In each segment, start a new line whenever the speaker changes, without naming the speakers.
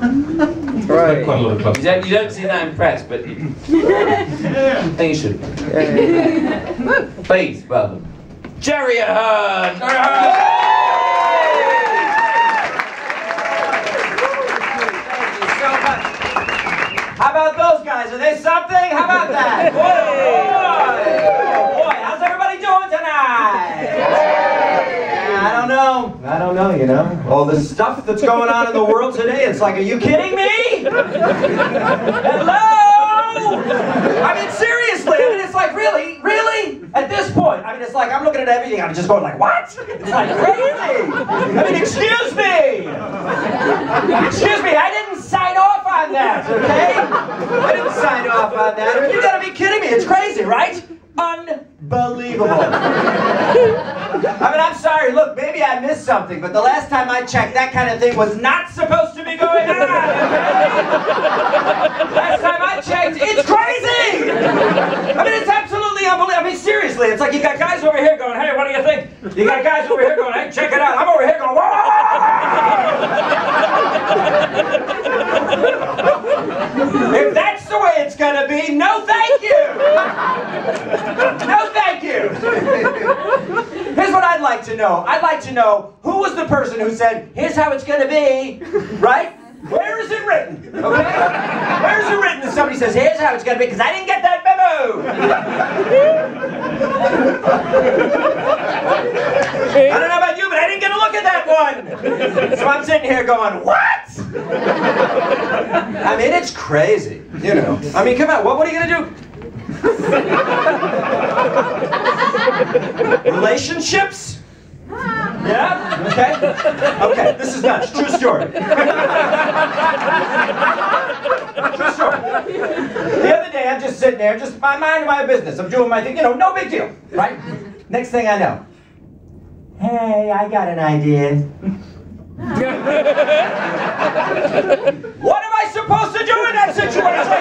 Right.
Quite a lot of clubs.
You don't, you don't seem that impressed, but you, I think you should. Please, welcome. Jerry O'Hearn! Jerry
Thank you so much. How about those guys? Are they something? How about that? Boy, oh boy. Oh boy, how's everybody doing tonight? Yeah, I don't know. You know. All the stuff that's going on in the world today, it's like, are you kidding me? Hello? I mean, seriously, I mean, it's like, really? Really? At this point, I mean, it's like, I'm looking at everything, I'm just going like, what? It's like crazy. I mean, excuse me. Excuse me, I didn't sign off on that, okay? I didn't sign off on that. I mean, you gotta be kidding me. It's crazy, right? Unbelievable. I mean, I'm sorry. Look, maybe I missed something, but the last time I checked, that kind of thing was not supposed to be going on. last time I checked, it's crazy. I mean, it's absolutely unbelievable. I mean, seriously, it's like you got guys over here going, "Hey, what do you think?" You got guys over here going, "Hey, check it out." I'm over here going, "Whoa!" If that's the way it's gonna be, no, thank you. No, thank you. Here's what I'd like to know. I'd like to know who was the person who said, here's how it's going to be, right? Where is it written? Okay? Where is it written that somebody says, here's how it's going to be, because I didn't get that memo. I don't know about you, but I didn't get a look at that one. So I'm sitting here going, what? I mean, it's crazy, you know. I mean, come on, what, what are you going to do? Relationships? Yeah? Okay? Okay, this is nuts. True story. True story. The other day, I'm just sitting there, just my mind my business. I'm doing my thing, you know, no big deal, right? Next thing I know, hey, I got an idea. what am I supposed to do in that situation?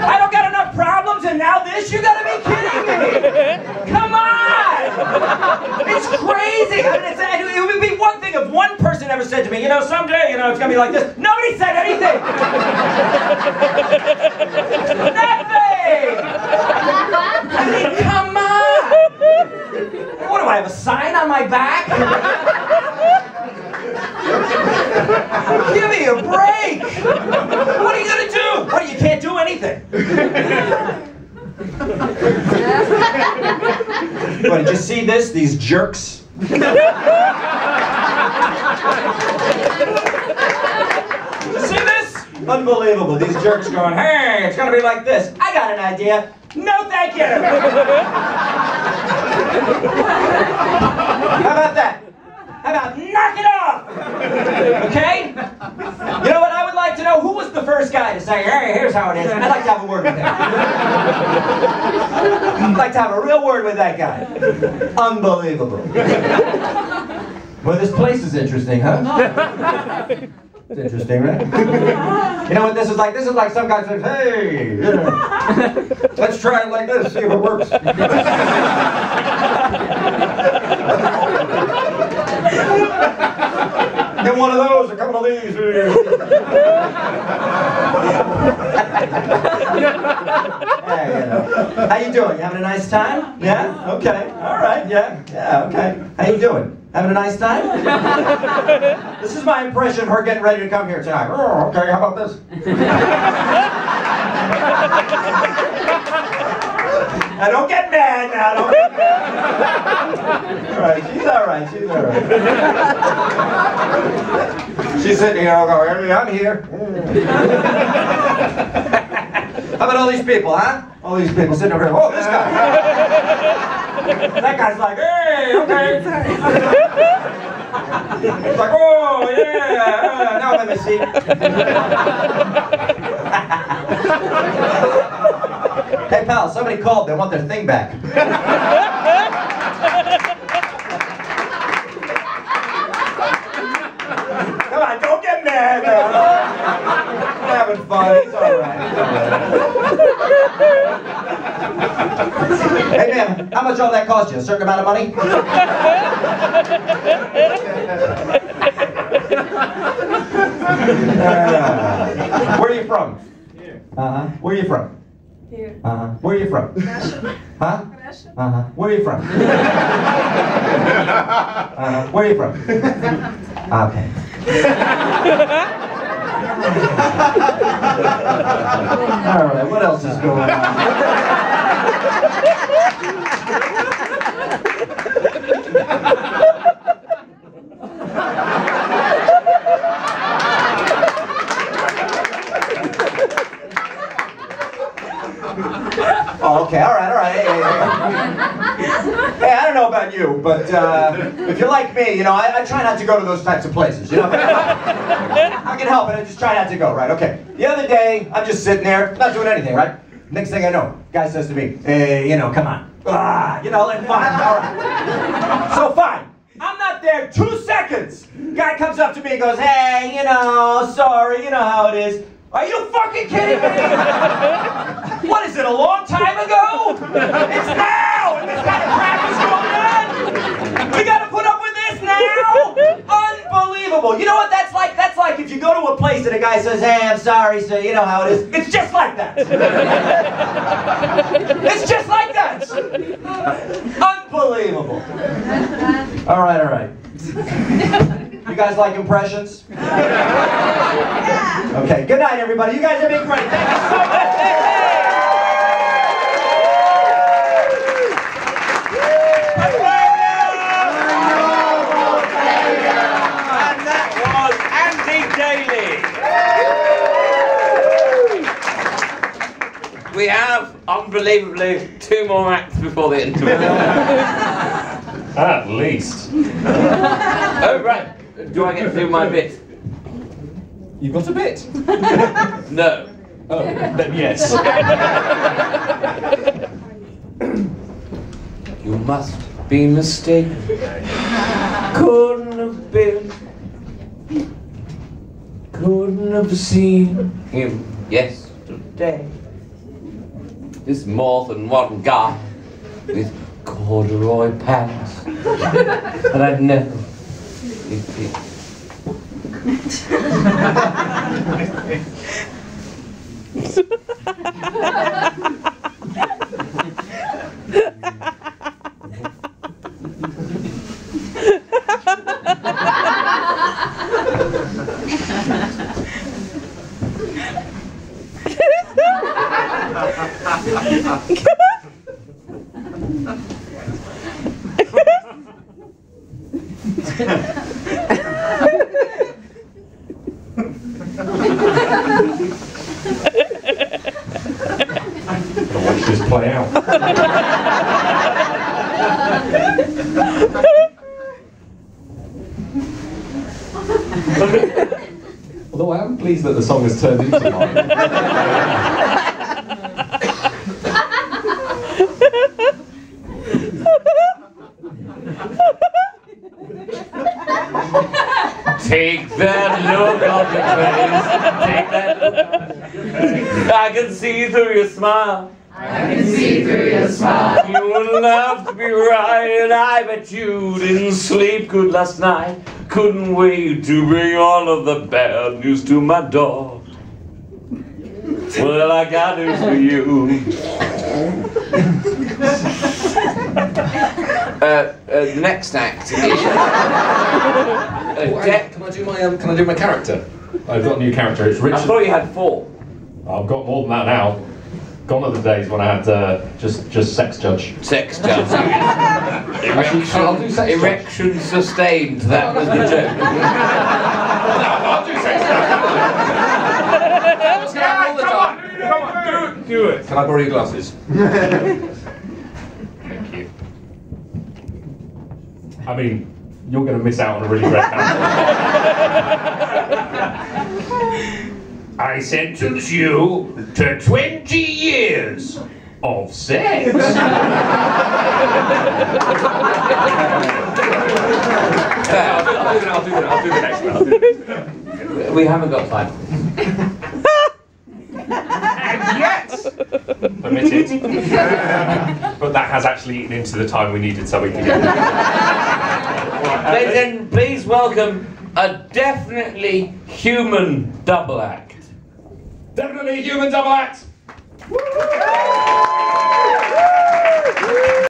I don't got enough problems, and now this? You gotta be kidding me! Come on! It's crazy! I mean, it would be one thing if one person ever said to me, you know, someday, you know, it's gonna be like this. Nobody said anything! Nothing! I mean, come on! What do I have, a sign on my back? Give me a break! What are you gonna do? What, you can't do anything? What, did you see this? These jerks? you see this? Unbelievable. These jerks going, hey, it's gonna be like this. I got an idea. No, thank you! How about that? How about knock it off? Okay? You know what? I would like to know who was the first guy to say, hey, here's how it is. I'd like to have a word with him. I'd like to have a real word with that guy. Unbelievable. Well, this place is interesting, huh? It's interesting, right? you know what this is like? This is like some guy says, hey, let's try it like this, see if it works. Get one of those, a couple of these. How you doing? You having a nice time? Yeah? Okay. All right. Yeah. Yeah, okay. How you doing? Having a nice time? this is my impression of her getting ready to come here tonight. Oh, okay, how about this? Now don't get mad now. Don't get mad. All right, she's all right. She's all right. she's sitting here. I'll go. I'm here. How about all these people, huh? All these people sitting over here. Oh, this guy. that guy's like, hey, okay. He's like, oh, yeah. Uh, now let me see. Hey, pal, somebody called. They want their thing back. Come on, don't get mad now. I'm having fun. It's all right. It's all right. hey, man, how much all that cost you? A certain amount of money? Uh, where are you from? Here. Uh huh. Where are you from?
Here.
Uh huh. Where are you from?
Russia.
Huh?
Russia.
Uh huh. Where are you from? uh, where are you from? Okay. All right. What else is going on? Oh, okay. All right. All right. Hey, hey, hey. Hey, I don't know about you, but uh, if you're like me, you know, I, I try not to go to those types of places. You know, I can help it. I just try not to go. Right? Okay. The other day, I'm just sitting there, not doing anything. Right? Next thing I know, guy says to me, "Hey, you know, come on." Ah, you know, like fine. All right. So fine. I'm not there two seconds. Guy comes up to me and goes, "Hey, you know, sorry. You know how it is." Are you fucking kidding me? What is it, a long time ago? It's now! And this kind of crap is going on! We gotta put up with this now? Unbelievable. You know what that's like? That's like if you go to a place and a guy says, hey, I'm sorry, sir, you know how it is. It's just like that. It's just like that. Unbelievable. All right, all right. You guys like impressions? Okay, good night, everybody. You guys have been great. Thank you so much.
And that was Andy Daly. We have, unbelievably, two more acts before the end of it.
At least.
oh, right. Do I get to do my bit?
You've got a bit.
No.
Oh, then yes.
You must be mistaken. Couldn't have been. Couldn't have seen him yesterday. There's more than one guy with corduroy pants. And I'd never.
Watch this play out. Although I am pleased that the song has turned into mine.
Take that look off your face. Take that look. off I can see through your smile.
I can see through your smile.
You would love to be right, and I bet you didn't sleep good last night. Couldn't wait to bring all of the bad news to my door. Well, I got news for you. Uh, uh, next act is. Uh, De-
Can I do my um, Can I do my character? I've got a new character. It's
rich.
I
thought you had four.
I've got more than that now. Gone are the days when I had uh, just just sex judge.
Sex judge.
Actually, I'll do sex judge.
Erection sustained. That was the joke.
I'll do sex judge.
Come on, come on, do it, do it.
Can I borrow your glasses? Thank you. I mean, you're going to miss out on a really great I sentence you to 20 years of sex. I'll do it, I'll do it, I'll do the next one. I'll do it.
We haven't got time.
permitted. but that has actually eaten into the time we needed something to get.
Please welcome a definitely human double act.
Definitely human double act.